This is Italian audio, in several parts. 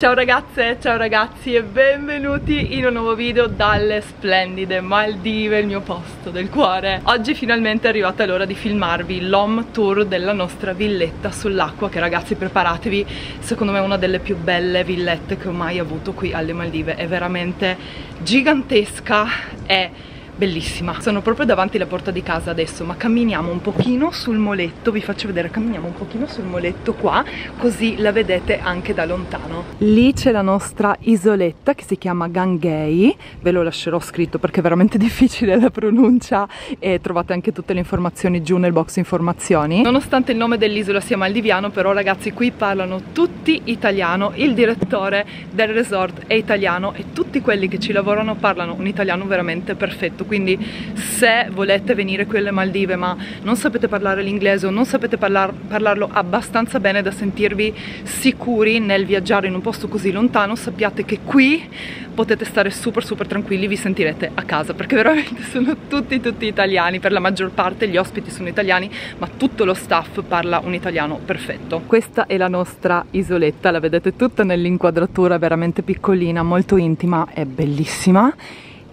Ciao ragazze, ciao ragazzi e benvenuti in un nuovo video dalle splendide Maldive, il mio posto del cuore. Oggi finalmente è arrivata l'ora di filmarvi l'home tour della nostra villetta sull'acqua che ragazzi preparatevi, secondo me è una delle più belle villette che ho mai avuto qui alle Maldive, è veramente gigantesca, è bellissima. Sono proprio davanti alla porta di casa adesso ma camminiamo un pochino sul moletto. Vi faccio vedere camminiamo un pochino sul moletto qua così la vedete anche da lontano. Lì c'è la nostra isoletta che si chiama Ganghei. Ve lo lascerò scritto perché è veramente difficile la pronuncia e trovate anche tutte le informazioni giù nel box informazioni. Nonostante il nome dell'isola sia maldiviano però ragazzi qui parlano tutti italiano. Il direttore del resort è italiano e tutti quelli che ci lavorano parlano un italiano veramente perfetto quindi se volete venire qui alle Maldive ma non sapete parlare l'inglese o non sapete parlar parlarlo abbastanza bene da sentirvi sicuri nel viaggiare in un posto così lontano sappiate che qui potete stare super super tranquilli vi sentirete a casa perché veramente sono tutti tutti italiani per la maggior parte gli ospiti sono italiani ma tutto lo staff parla un italiano perfetto. Questa è la nostra isoletta la vedete tutta nell'inquadratura veramente piccolina molto intima e bellissima.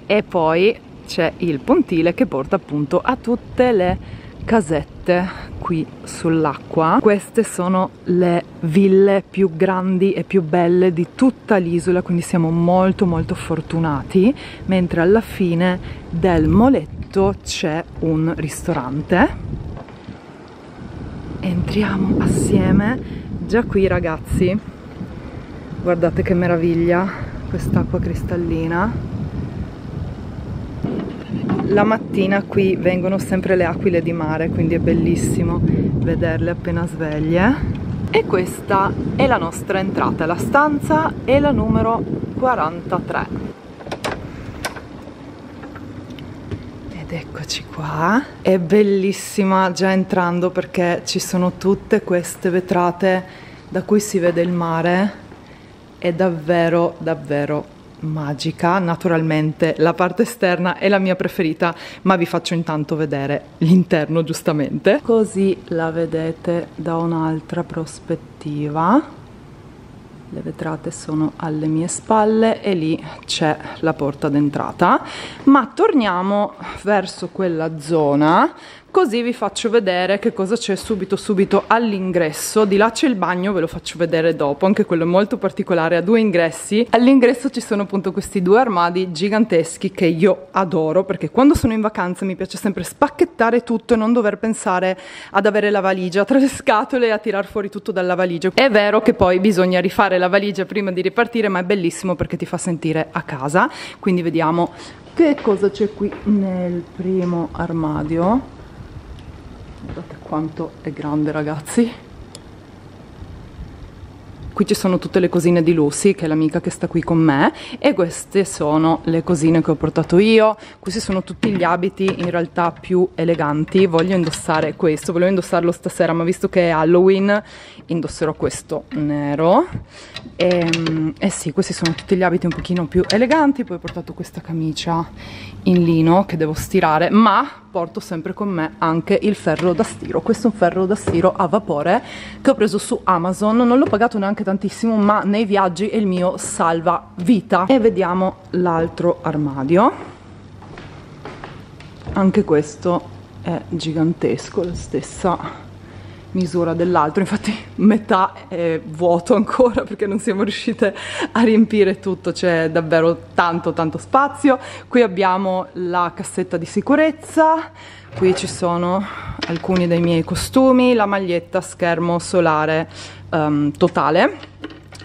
E poi c'è il pontile che porta appunto a tutte le casette qui sull'acqua. Queste sono le ville più grandi e più belle di tutta l'isola, quindi siamo molto molto fortunati, mentre alla fine del moletto c'è un ristorante. Entriamo assieme. Già qui ragazzi, guardate che meraviglia quest'acqua cristallina la mattina qui vengono sempre le aquile di mare, quindi è bellissimo vederle appena sveglie. E questa è la nostra entrata, la stanza è la numero 43. Ed eccoci qua. È bellissima già entrando perché ci sono tutte queste vetrate da cui si vede il mare. È davvero, davvero magica, naturalmente la parte esterna è la mia preferita, ma vi faccio intanto vedere l'interno giustamente. Così la vedete da un'altra prospettiva. Le vetrate sono alle mie spalle e lì c'è la porta d'entrata. Ma torniamo verso quella zona così vi faccio vedere che cosa c'è subito subito all'ingresso. Di là c'è il bagno ve lo faccio vedere dopo anche quello è molto particolare ha due ingressi. All'ingresso ci sono appunto questi due armadi giganteschi che io adoro perché quando sono in vacanza mi piace sempre spacchettare tutto e non dover pensare ad avere la valigia tra le scatole e a tirar fuori tutto dalla valigia. È vero che poi bisogna rifare la valigia prima di ripartire ma è bellissimo perché ti fa sentire a casa. Quindi vediamo che cosa c'è qui nel primo armadio guardate quanto è grande ragazzi. Qui ci sono tutte le cosine di Lucy che è l'amica che sta qui con me e queste sono le cosine che ho portato io. Questi sono tutti gli abiti in realtà più eleganti. Voglio indossare questo volevo indossarlo stasera ma visto che è Halloween indosserò questo nero. E, ehm, eh sì questi sono tutti gli abiti un pochino più eleganti. Poi ho portato questa camicia in lino che devo stirare ma porto sempre con me anche il ferro da stiro. Questo è un ferro da stiro a vapore che ho preso su Amazon. Non l'ho pagato neanche tantissimo ma nei viaggi è il mio salva vita. E vediamo l'altro armadio. Anche questo è gigantesco la stessa misura dell'altro. Infatti metà è vuoto ancora perché non siamo riuscite a riempire tutto. C'è davvero tanto tanto spazio. Qui abbiamo la cassetta di sicurezza. Qui ci sono alcuni dei miei costumi la maglietta schermo solare um, totale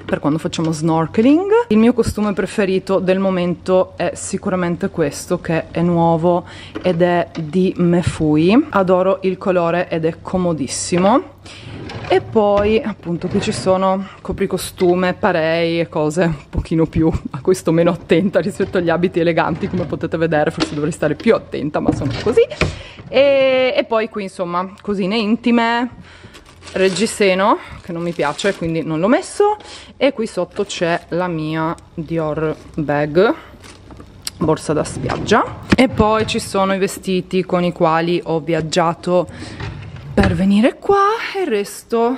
per quando facciamo snorkeling. Il mio costume preferito del momento è sicuramente questo che è nuovo ed è di Mefui. Adoro il colore ed è comodissimo. E poi appunto qui ci sono copricostume, parei e cose un pochino più a questo meno attenta rispetto agli abiti eleganti come potete vedere, forse dovrei stare più attenta ma sono così. E, e poi qui insomma cosine intime, reggiseno che non mi piace quindi non l'ho messo. E qui sotto c'è la mia Dior bag borsa da spiaggia. E poi ci sono i vestiti con i quali ho viaggiato per venire qua. E il resto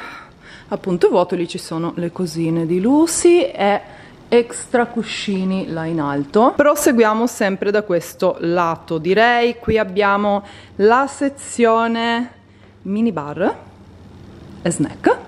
appunto vuoto. Lì ci sono le cosine di Lucy e extra cuscini là in alto. Proseguiamo sempre da questo lato direi. Qui abbiamo la sezione minibar e snack.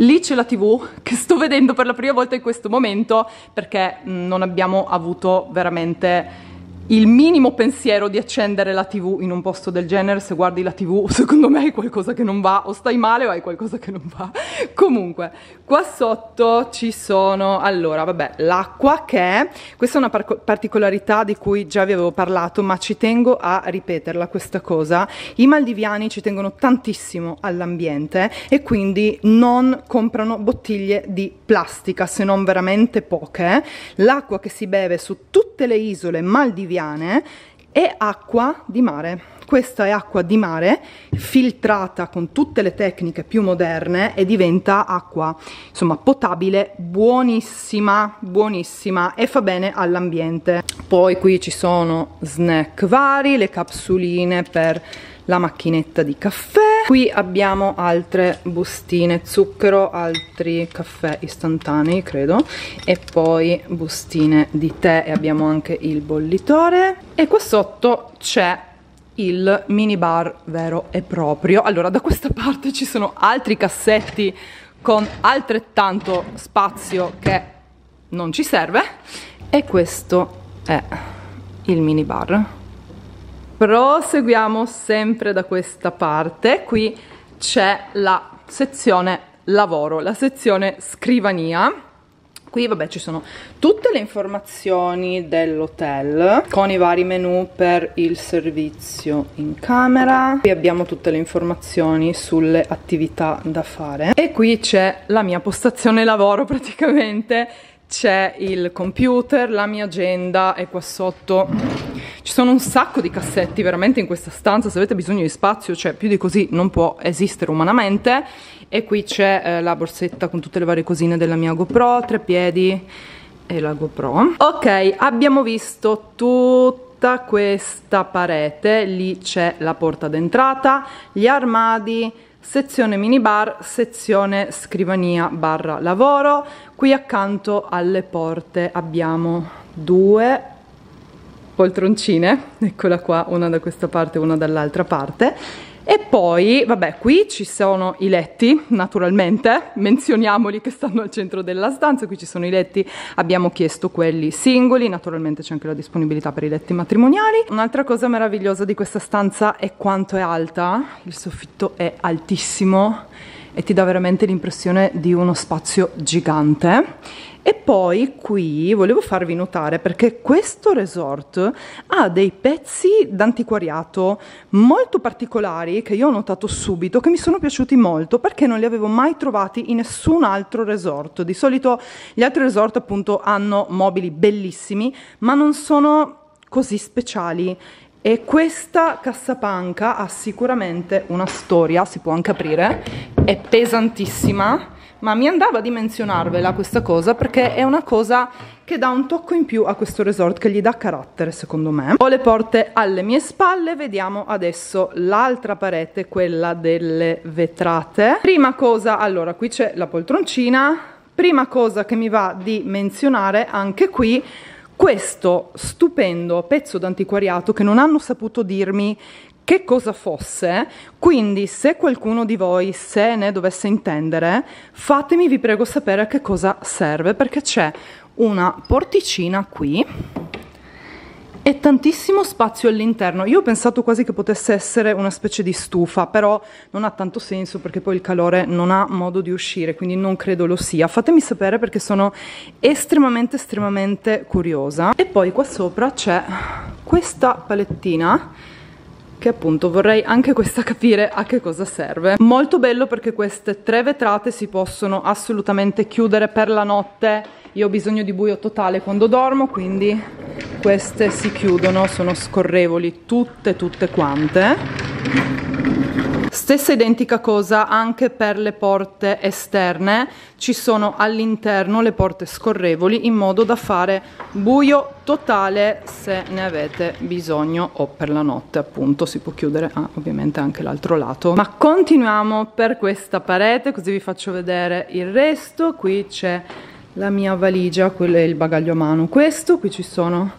Lì c'è la tv che sto vedendo per la prima volta in questo momento perché non abbiamo avuto veramente il minimo pensiero di accendere la tv in un posto del genere, se guardi la tv secondo me hai qualcosa che non va, o stai male o hai qualcosa che non va. Comunque, qua sotto ci sono, allora, vabbè, l'acqua che è, questa è una par particolarità di cui già vi avevo parlato, ma ci tengo a ripeterla questa cosa. I maldiviani ci tengono tantissimo all'ambiente e quindi non comprano bottiglie di plastica, se non veramente poche. L'acqua che si beve su tutte le isole maldiviane italiane è acqua di mare. Questa è acqua di mare filtrata con tutte le tecniche più moderne e diventa acqua insomma potabile, buonissima, buonissima e fa bene all'ambiente. Poi qui ci sono snack vari, le capsuline per la macchinetta di caffè. Qui abbiamo altre bustine zucchero altri caffè istantanei credo e poi bustine di tè e abbiamo anche il bollitore. E qua sotto c'è il mini bar vero e proprio. Allora da questa parte ci sono altri cassetti con altrettanto spazio che non ci serve. E questo è il mini bar proseguiamo sempre da questa parte. Qui c'è la sezione lavoro la sezione scrivania. Qui vabbè ci sono tutte le informazioni dell'hotel con i vari menu per il servizio in camera. Qui abbiamo tutte le informazioni sulle attività da fare. E qui c'è la mia postazione lavoro praticamente. C'è il computer, la mia agenda e qua sotto ci sono un sacco di cassetti veramente in questa stanza, se avete bisogno di spazio, cioè più di così non può esistere umanamente e qui c'è eh, la borsetta con tutte le varie cosine della mia GoPro, tre piedi e la GoPro. Ok, abbiamo visto tutta questa parete, lì c'è la porta d'entrata, gli armadi, sezione minibar, sezione scrivania barra lavoro. Qui accanto alle porte abbiamo due poltroncine, eccola qua, una da questa parte e una dall'altra parte e poi, vabbè, qui ci sono i letti, naturalmente, menzioniamoli che stanno al centro della stanza, qui ci sono i letti, abbiamo chiesto quelli singoli, naturalmente c'è anche la disponibilità per i letti matrimoniali. Un'altra cosa meravigliosa di questa stanza è quanto è alta, il soffitto è altissimo e ti dà veramente l'impressione di uno spazio gigante e poi qui volevo farvi notare perché questo resort ha dei pezzi d'antiquariato molto particolari che io ho notato subito, che mi sono piaciuti molto perché non li avevo mai trovati in nessun altro resort. Di solito gli altri resort appunto hanno mobili bellissimi, ma non sono così speciali e questa cassapanca ha sicuramente una storia, si può anche aprire, è pesantissima ma mi andava di menzionarvela questa cosa perché è una cosa che dà un tocco in più a questo resort che gli dà carattere secondo me. Ho le porte alle mie spalle vediamo adesso l'altra parete quella delle vetrate. Prima cosa allora qui c'è la poltroncina. Prima cosa che mi va di menzionare anche qui questo stupendo pezzo d'antiquariato che non hanno saputo dirmi che cosa fosse, quindi se qualcuno di voi se ne dovesse intendere, fatemi vi prego sapere a che cosa serve, perché c'è una porticina qui e tantissimo spazio all'interno. Io ho pensato quasi che potesse essere una specie di stufa, però non ha tanto senso perché poi il calore non ha modo di uscire, quindi non credo lo sia. Fatemi sapere perché sono estremamente estremamente curiosa. E poi qua sopra c'è questa palettina che appunto vorrei anche questa capire a che cosa serve. Molto bello perché queste tre vetrate si possono assolutamente chiudere per la notte. Io ho bisogno di buio totale quando dormo, quindi queste si chiudono, sono scorrevoli tutte tutte quante. Stessa identica cosa anche per le porte esterne. Ci sono all'interno le porte scorrevoli in modo da fare buio totale se ne avete bisogno o per la notte appunto si può chiudere ah, ovviamente anche l'altro lato. Ma continuiamo per questa parete così vi faccio vedere il resto. Qui c'è la mia valigia, quello è il bagaglio a mano. Questo, qui ci sono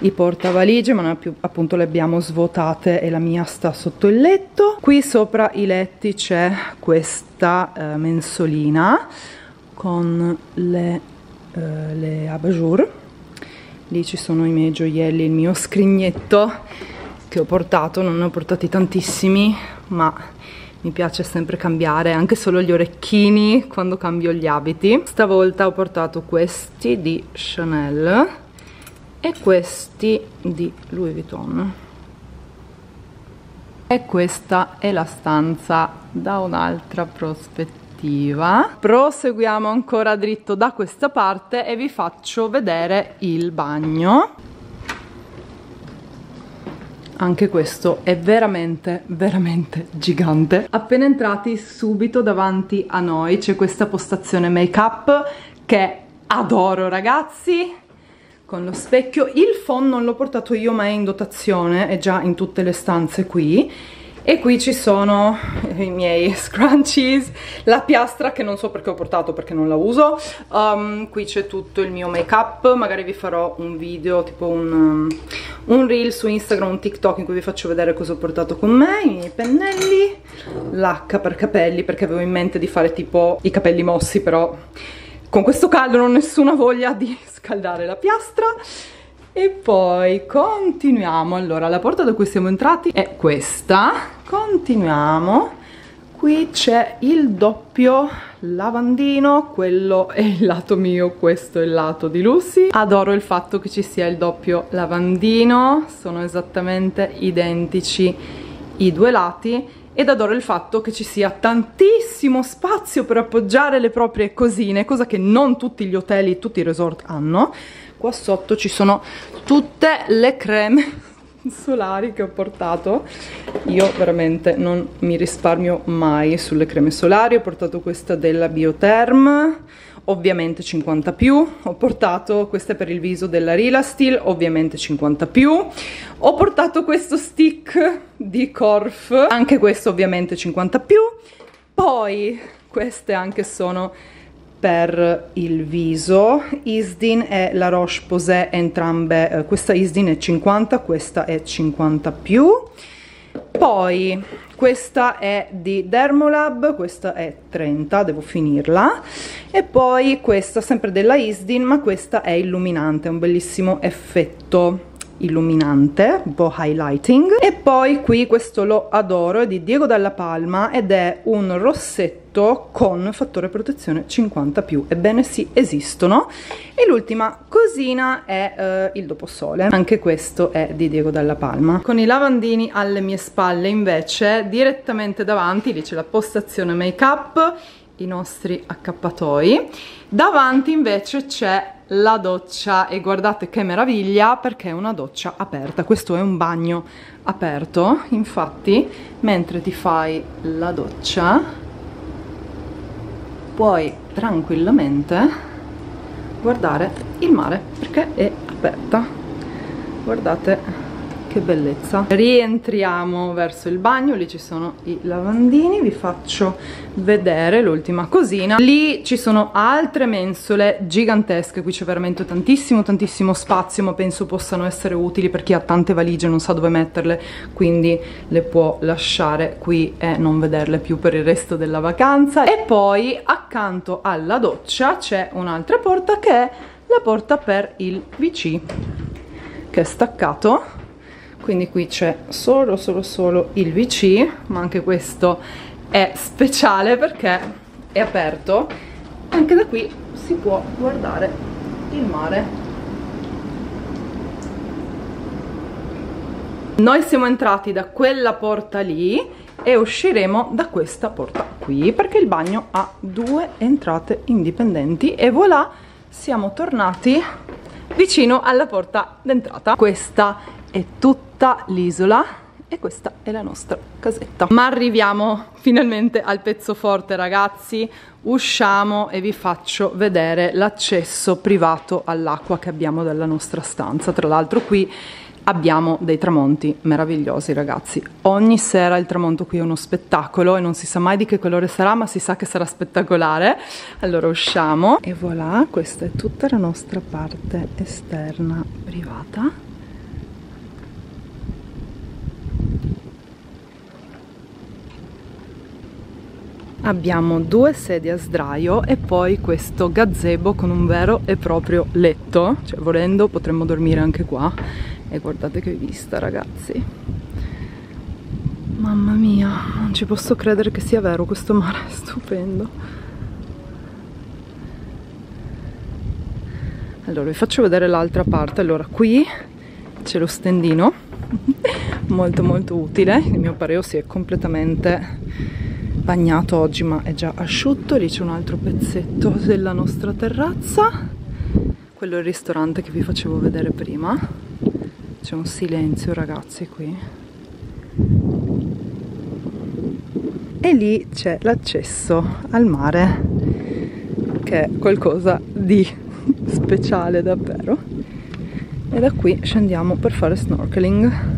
i portavalige ma più, appunto le abbiamo svuotate e la mia sta sotto il letto. Qui sopra i letti c'è questa eh, mensolina con le, eh, le abajur. Lì ci sono i miei gioielli, il mio scrignetto che ho portato, non ne ho portati tantissimi ma mi piace sempre cambiare anche solo gli orecchini quando cambio gli abiti. Stavolta ho portato questi di Chanel e questi di Louis Vuitton. E questa è la stanza da un'altra prospettiva. Proseguiamo ancora dritto da questa parte e vi faccio vedere il bagno anche questo è veramente veramente gigante. Appena entrati subito davanti a noi c'è questa postazione make up che adoro ragazzi. Con lo specchio il phone non l'ho portato io ma è in dotazione è già in tutte le stanze qui e qui ci sono i miei scrunchies la piastra che non so perché ho portato perché non la uso. Um, qui c'è tutto il mio make up magari vi farò un video tipo un, um, un reel su Instagram un TikTok in cui vi faccio vedere cosa ho portato con me i miei pennelli l'H per capelli perché avevo in mente di fare tipo i capelli mossi però con questo caldo non ho nessuna voglia di scaldare la piastra e poi continuiamo. Allora la porta da cui siamo entrati è questa. Continuiamo. Qui c'è il doppio lavandino. Quello è il lato mio questo è il lato di Lucy. Adoro il fatto che ci sia il doppio lavandino. Sono esattamente identici i due lati. Ed adoro il fatto che ci sia tantissimo spazio per appoggiare le proprie cosine cosa che non tutti gli hotel tutti i resort hanno qua sotto ci sono tutte le creme solari che ho portato. Io veramente non mi risparmio mai sulle creme solari. Ho portato questa della Biotherm ovviamente 50 più. Ho portato questa per il viso della Relastil ovviamente 50 più. Ho portato questo stick di Corf anche questo ovviamente 50 più. Poi queste anche sono per il viso. Isdin e la Roche-Posay entrambe eh, questa Isdin è 50 questa è 50 più. Poi questa è di Dermolab questa è 30 devo finirla. E poi questa sempre della Isdin ma questa è illuminante un bellissimo effetto illuminante, un po' highlighting. E poi qui questo lo adoro, è di Diego Dalla Palma ed è un rossetto con fattore protezione 50 più. Ebbene sì, esistono. E l'ultima cosina è uh, il doposole. Anche questo è di Diego Dalla Palma. Con i lavandini alle mie spalle invece direttamente davanti lì c'è la postazione make up i nostri accappatoi. Davanti invece c'è la doccia. E guardate che meraviglia perché è una doccia aperta. Questo è un bagno aperto infatti mentre ti fai la doccia puoi tranquillamente guardare il mare perché è aperta. Guardate che bellezza. Rientriamo verso il bagno lì ci sono i lavandini vi faccio vedere l'ultima cosina. Lì ci sono altre mensole gigantesche qui c'è veramente tantissimo tantissimo spazio ma penso possano essere utili per chi ha tante valigie non sa dove metterle quindi le può lasciare qui e non vederle più per il resto della vacanza. E poi accanto alla doccia c'è un'altra porta che è la porta per il WC che è staccato quindi qui c'è solo solo solo il VC ma anche questo è speciale perché è aperto. Anche da qui si può guardare il mare. Noi siamo entrati da quella porta lì e usciremo da questa porta qui perché il bagno ha due entrate indipendenti e voilà siamo tornati vicino alla porta d'entrata. Questa è tutta l'isola e questa è la nostra casetta. Ma arriviamo finalmente al pezzo forte ragazzi. Usciamo e vi faccio vedere l'accesso privato all'acqua che abbiamo dalla nostra stanza. Tra l'altro qui abbiamo dei tramonti meravigliosi ragazzi. Ogni sera il tramonto qui è uno spettacolo e non si sa mai di che colore sarà ma si sa che sarà spettacolare. Allora usciamo e voilà questa è tutta la nostra parte esterna privata abbiamo due sedie a sdraio e poi questo gazebo con un vero e proprio letto. Cioè volendo potremmo dormire anche qua. E guardate che vista ragazzi. Mamma mia non ci posso credere che sia vero questo mare è stupendo. Allora vi faccio vedere l'altra parte. Allora qui c'è lo stendino. Molto molto utile. Il mio pareo si è completamente bagnato oggi ma è già asciutto. Lì c'è un altro pezzetto della nostra terrazza. Quello è il ristorante che vi facevo vedere prima. C'è un silenzio ragazzi qui. E lì c'è l'accesso al mare che è qualcosa di speciale davvero. E da qui scendiamo per fare snorkeling